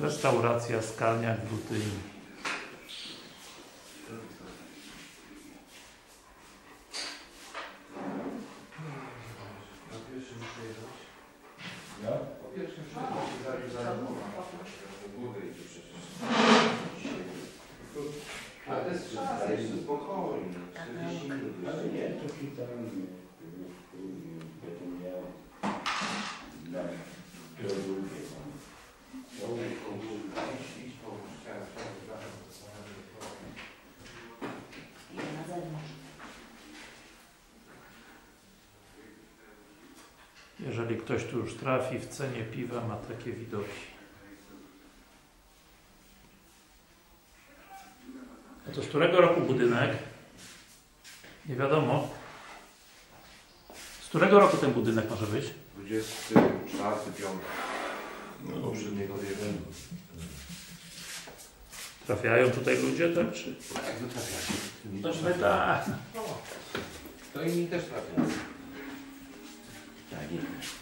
Restauracja Skalniak w Lutyni. Na Jeżeli ktoś tu już trafi w cenie piwa, ma takie widoki. A to z którego roku budynek? Nie wiadomo. Z którego roku ten budynek może być? 24, 5. No, poprzedniego wieku. Trafiają tutaj ludzie, tak? Czy... Tak, no trafiacie. No, tak. To inni też trafiają. Tak,